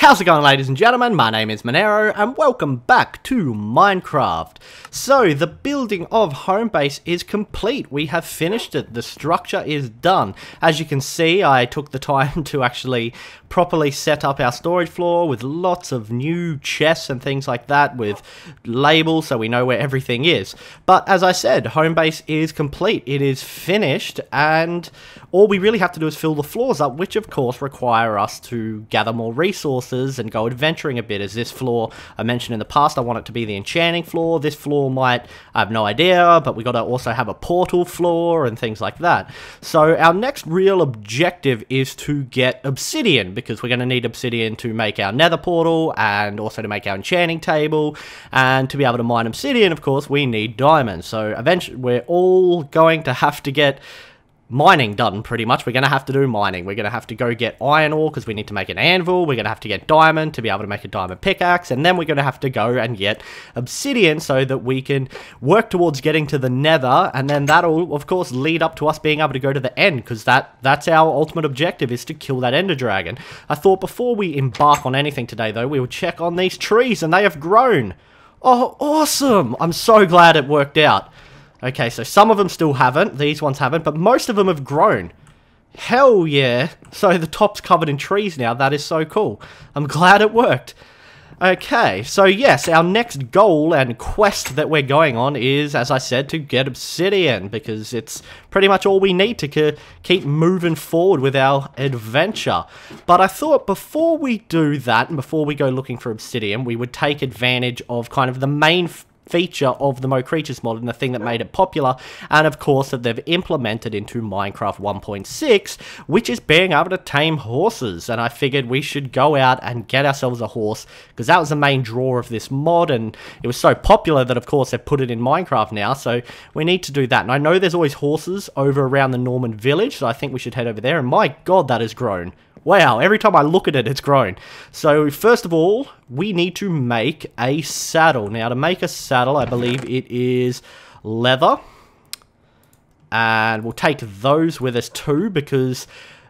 How's it going ladies and gentlemen, my name is Menaero and welcome back to Minecraft. So the building of home base is complete, we have finished it, the structure is done. As you can see I took the time to actually properly set up our storage floor with lots of new chests and things like that with labels so we know where everything is. But as I said, home base is complete, it is finished and all we really have to do is fill the floors up which of course require us to gather more resources and go adventuring a bit. As this floor I mentioned in the past, I want it to be the enchanting floor. This floor might, I have no idea, but we got to also have a portal floor and things like that. So our next real objective is to get obsidian because we're going to need obsidian to make our nether portal and also to make our enchanting table. And to be able to mine obsidian, of course, we need diamonds. So eventually we're all going to have to get mining done pretty much. We're going to have to do mining. We're going to have to go get iron ore because we need to make an anvil. We're going to have to get diamond to be able to make a diamond pickaxe. And then we're going to have to go and get obsidian so that we can work towards getting to the nether. And then that'll, of course, lead up to us being able to go to the end because that, that's our ultimate objective is to kill that ender dragon. I thought before we embark on anything today, though, we would check on these trees and they have grown. Oh, awesome! I'm so glad it worked out. Okay, so some of them still haven't. These ones haven't, but most of them have grown. Hell yeah. So the top's covered in trees now. That is so cool. I'm glad it worked. Okay, so yes, our next goal and quest that we're going on is, as I said, to get obsidian, because it's pretty much all we need to keep moving forward with our adventure. But I thought before we do that, and before we go looking for obsidian, we would take advantage of kind of the main feature of the Mo Creatures mod and the thing that made it popular, and of course that they've implemented into Minecraft 1.6, which is being able to tame horses. And I figured we should go out and get ourselves a horse, because that was the main draw of this mod, and it was so popular that of course they've put it in Minecraft now, so we need to do that. And I know there's always horses over around the Norman village, so I think we should head over there, and my god, that has grown. Wow, every time I look at it, it's grown. So, first of all, we need to make a saddle. Now, to make a saddle, I believe it is leather. And we'll take those with us too, because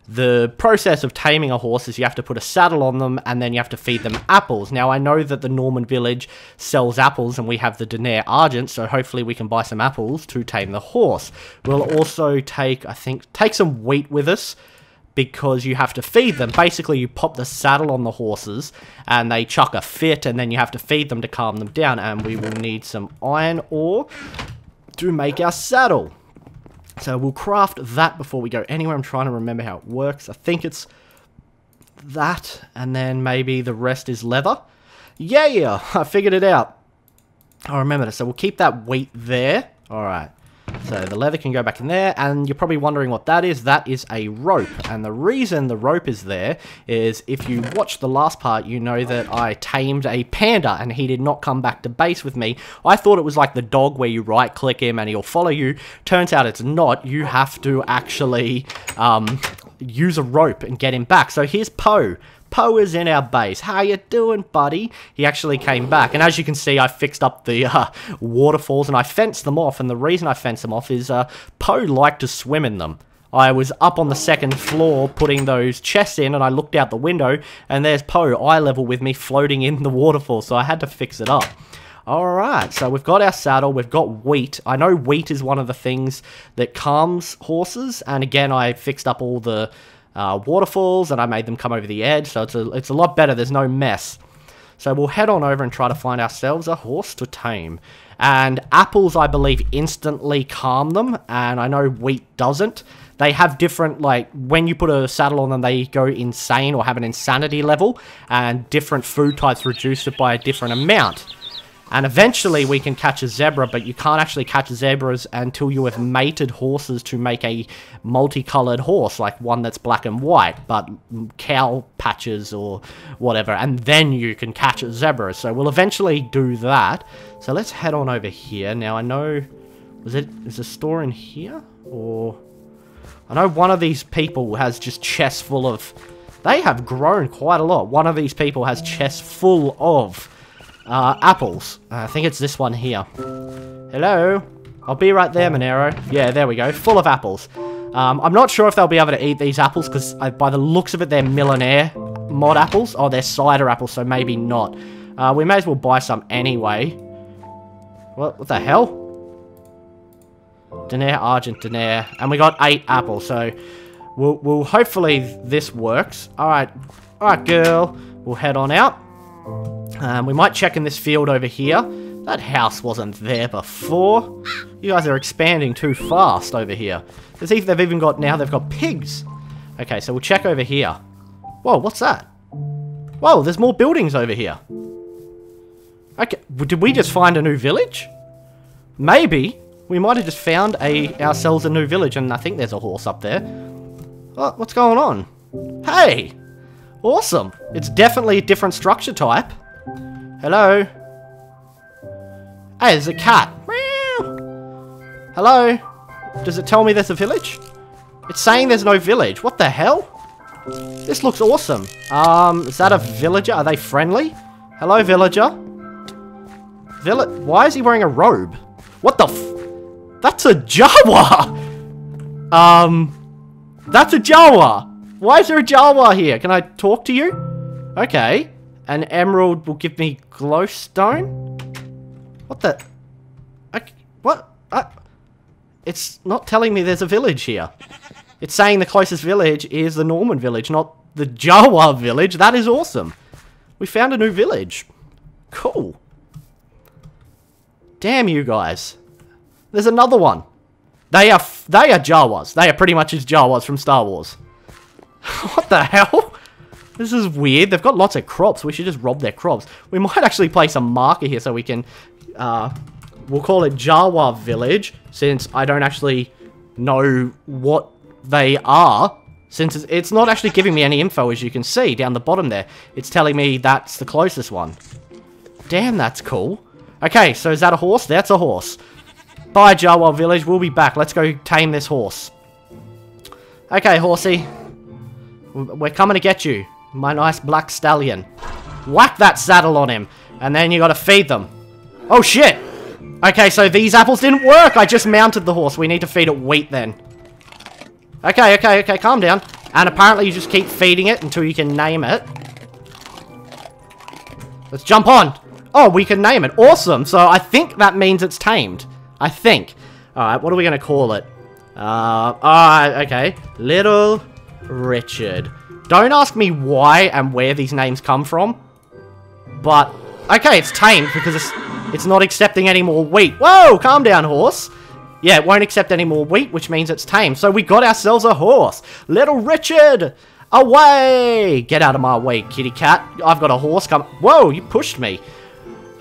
the process of taming a horse is you have to put a saddle on them and then you have to feed them apples. Now, I know that the Norman village sells apples and we have the Denier Argent, so hopefully we can buy some apples to tame the horse. We'll also take, I think, take some wheat with us because you have to feed them. Basically, you pop the saddle on the horses and they chuck a fit and then you have to feed them to calm them down. And we will need some iron ore to make our saddle. So we'll craft that before we go anywhere. I'm trying to remember how it works. I think it's that and then maybe the rest is leather. Yeah, yeah, I figured it out. I remember it. So we'll keep that wheat there. Alright. So the leather can go back in there, and you're probably wondering what that is. That is a rope, and the reason the rope is there is if you watch the last part, you know that I tamed a panda, and he did not come back to base with me. I thought it was like the dog where you right-click him and he'll follow you. Turns out it's not. You have to actually um, use a rope and get him back. So here's Poe. Poe is in our base. How you doing, buddy? He actually came back. And as you can see, I fixed up the uh, waterfalls and I fenced them off. And the reason I fenced them off is uh, Poe liked to swim in them. I was up on the second floor putting those chests in and I looked out the window and there's Poe eye level with me floating in the waterfall. So I had to fix it up. Alright, so we've got our saddle, we've got wheat. I know wheat is one of the things that calms horses, and again, I fixed up all the uh, waterfalls and I made them come over the edge, so it's a, it's a lot better, there's no mess. So we'll head on over and try to find ourselves a horse to tame. And apples, I believe, instantly calm them, and I know wheat doesn't. They have different, like, when you put a saddle on them, they go insane or have an insanity level, and different food types reduce it by a different amount. And eventually we can catch a zebra, but you can't actually catch zebras until you have mated horses to make a multicolored horse, like one that's black and white, but cow patches or whatever, and then you can catch a zebra. So we'll eventually do that. So let's head on over here. Now I know, was it, is a store in here? Or, I know one of these people has just chests full of, they have grown quite a lot. One of these people has chests full of uh, apples. Uh, I think it's this one here. Hello? I'll be right there, Menaero. Yeah, there we go. Full of apples. Um, I'm not sure if they'll be able to eat these apples, because by the looks of it, they're Millenaire mod apples? Oh, they're cider apples, so maybe not. Uh, we may as well buy some anyway. What, what the hell? Denier, Argent, Denier. And we got eight apples, so we'll, we'll hopefully this works. Alright, alright girl. We'll head on out. Um, we might check in this field over here. That house wasn't there before. You guys are expanding too fast over here. There's even, they've even got, now they've got pigs. Okay, so we'll check over here. Whoa, what's that? Whoa, there's more buildings over here. Okay, did we just find a new village? Maybe. We might have just found a ourselves a new village, and I think there's a horse up there. Oh, what's going on? Hey! Awesome. It's definitely a different structure type. Hello? Hey, there's a cat. Meow. Hello? Does it tell me there's a village? It's saying there's no village. What the hell? This looks awesome. Um, is that a villager? Are they friendly? Hello, villager. Vill Why is he wearing a robe? What the That's a Jawa! Um, that's a Jawa! Why is there a Jawa here? Can I talk to you? Okay. An emerald will give me glowstone? What the? Okay, what? Uh, it's not telling me there's a village here. It's saying the closest village is the Norman village, not the Jawa village. That is awesome. We found a new village. Cool. Damn you guys. There's another one. They are they are Jawas. They are pretty much as Jawas from Star Wars. what the hell? This is weird. They've got lots of crops. We should just rob their crops. We might actually place a marker here so we can... Uh, we'll call it Jawa Village, since I don't actually know what they are. Since it's not actually giving me any info, as you can see down the bottom there. It's telling me that's the closest one. Damn, that's cool. Okay, so is that a horse? That's a horse. Bye, Jawa Village. We'll be back. Let's go tame this horse. Okay, horsey. We're coming to get you. My nice black stallion. Whack that saddle on him. And then you gotta feed them. Oh, shit! Okay, so these apples didn't work. I just mounted the horse. We need to feed it wheat then. Okay, okay, okay. Calm down. And apparently you just keep feeding it until you can name it. Let's jump on. Oh, we can name it. Awesome. So I think that means it's tamed. I think. Alright, what are we going to call it? Uh, alright, okay. Little Richard. Don't ask me why and where these names come from. But, okay, it's tamed because it's, it's not accepting any more wheat. Whoa, calm down, horse. Yeah, it won't accept any more wheat, which means it's tame. So we got ourselves a horse. Little Richard, away! Get out of my way, kitty cat. I've got a horse come... Whoa, you pushed me.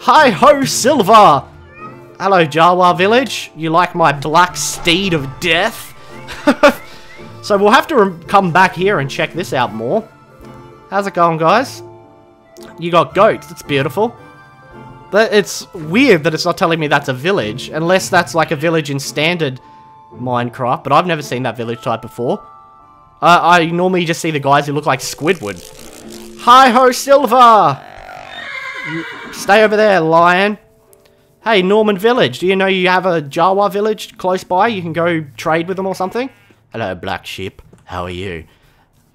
Hi-ho, Silver! Hello, Jawa Village. You like my black steed of death? so we'll have to come back here and check this out more. How's it going, guys? You got goats. It's beautiful. But it's weird that it's not telling me that's a village, unless that's like a village in standard Minecraft, but I've never seen that village type before. Uh, I normally just see the guys who look like Squidward. Hi-ho, Silver! Stay over there, lion. Hey, Norman Village, do you know you have a Jawa village close by? You can go trade with them or something? Hello, Black Sheep. How are you?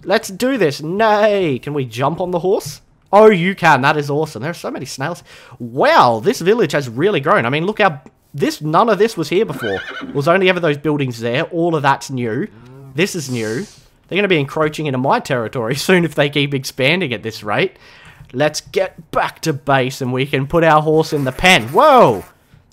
Let's do this. Nay. Can we jump on the horse? Oh, you can. That is awesome. There are so many snails. Wow, this village has really grown. I mean, look how... This, none of this was here before. It was only ever those buildings there. All of that's new. This is new. They're going to be encroaching into my territory soon if they keep expanding at this rate. Let's get back to base and we can put our horse in the pen. Whoa!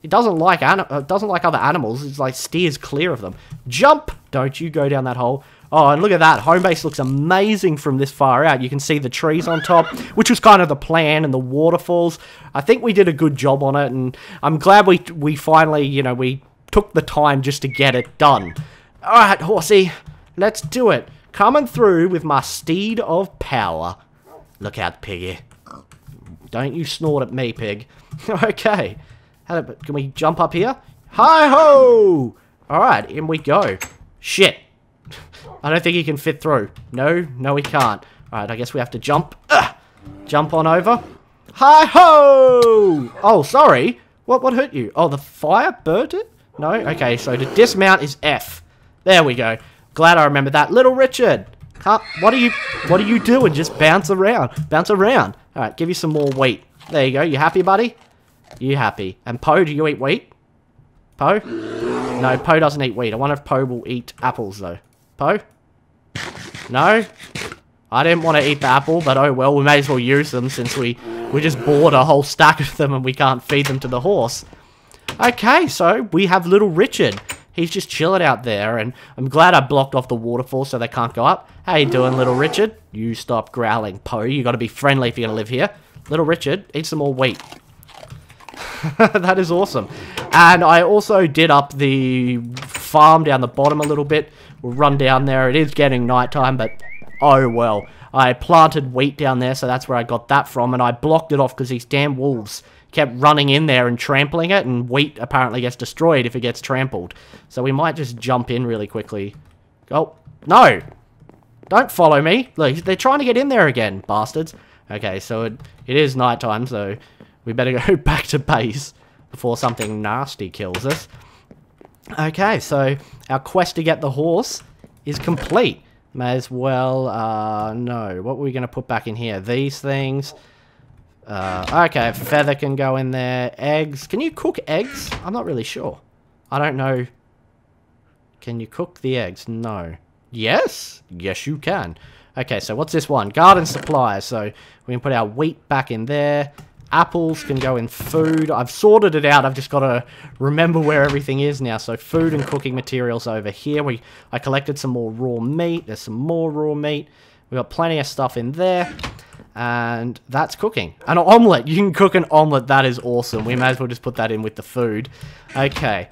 It doesn't like uh, doesn't like other animals. It's like steers clear of them. Jump! Don't you go down that hole. Oh, and look at that. Home base looks amazing from this far out. You can see the trees on top, which was kind of the plan, and the waterfalls. I think we did a good job on it, and I'm glad we we finally, you know, we took the time just to get it done. All right, horsey, let's do it. Coming through with my steed of power. Look out, piggy. Don't you snort at me, pig. okay. How do, can we jump up here? Hi-ho! Alright, in we go. Shit. I don't think he can fit through. No, no he can't. Alright, I guess we have to jump. Ugh. Jump on over. Hi-ho! Oh, sorry. What, what hurt you? Oh, the fire burnt it? No? Okay, so to dismount is F. There we go. Glad I remember that. Little Richard. Can't, what are you, what are you doing? Just bounce around, bounce around. All right, give you some more wheat. There you go. You happy, buddy? You happy? And Poe, do you eat wheat? Poe? No, Poe doesn't eat wheat. I wonder if Poe will eat apples, though. Poe? No? I didn't want to eat the apple, but oh well, we may as well use them since we, we just bought a whole stack of them and we can't feed them to the horse. Okay, so we have little Richard. He's just chilling out there, and I'm glad I blocked off the waterfall so they can't go up. How you doing, little Richard? You stop growling, Poe. You got to be friendly if you're to live here. Little Richard, eat some more wheat. that is awesome. And I also did up the farm down the bottom a little bit. We'll run down there. It is getting nighttime, but oh well. I planted wheat down there, so that's where I got that from, and I blocked it off because these damn wolves kept running in there and trampling it, and wheat apparently gets destroyed if it gets trampled. So we might just jump in really quickly. Oh, no! Don't follow me! Look, they're trying to get in there again, bastards. Okay, so it, it is nighttime, so we better go back to base before something nasty kills us. Okay, so our quest to get the horse is complete. May as well, uh, no. What were we going to put back in here? These things. Uh, okay, feather can go in there. Eggs. Can you cook eggs? I'm not really sure. I don't know. Can you cook the eggs? No. Yes? Yes, you can. Okay, so what's this one? Garden supplies. So we can put our wheat back in there. Apples can go in food. I've sorted it out. I've just got to remember where everything is now. So food and cooking materials over here. We I collected some more raw meat. There's some more raw meat. We've got plenty of stuff in there. And that's cooking. An omelette. You can cook an omelette. That is awesome. We may as well just put that in with the food. Okay.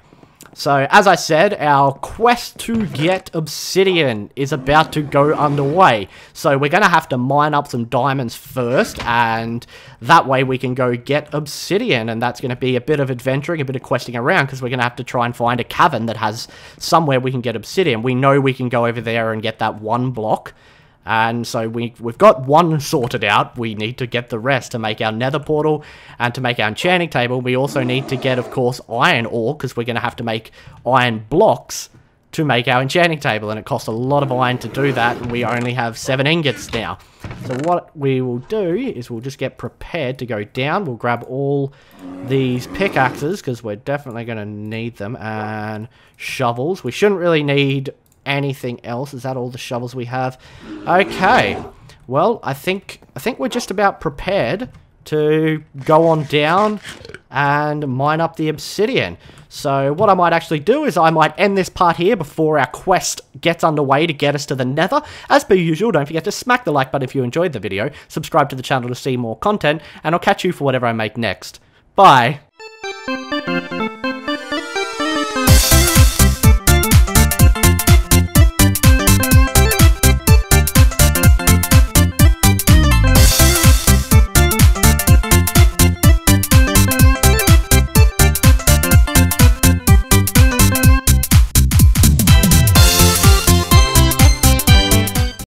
So, as I said, our quest to get obsidian is about to go underway. So, we're going to have to mine up some diamonds first, and that way we can go get obsidian, and that's going to be a bit of adventuring, a bit of questing around, because we're going to have to try and find a cavern that has somewhere we can get obsidian. We know we can go over there and get that one block, and so we, we've got one sorted out. We need to get the rest to make our nether portal and to make our enchanting table. We also need to get, of course, iron ore because we're going to have to make iron blocks to make our enchanting table. And it costs a lot of iron to do that. And we only have seven ingots now. So what we will do is we'll just get prepared to go down. We'll grab all these pickaxes because we're definitely going to need them. And shovels. We shouldn't really need anything else. Is that all the shovels we have? Okay. Well, I think I think we're just about prepared to go on down and mine up the obsidian. So what I might actually do is I might end this part here before our quest gets underway to get us to the nether. As per usual, don't forget to smack the like button if you enjoyed the video, subscribe to the channel to see more content, and I'll catch you for whatever I make next. Bye!